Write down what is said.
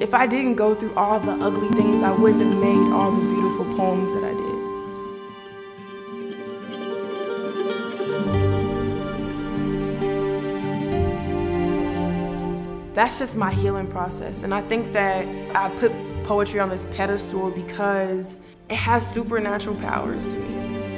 If I didn't go through all the ugly things, I wouldn't have made all the beautiful poems that I did. That's just my healing process. And I think that I put poetry on this pedestal because it has supernatural powers to me.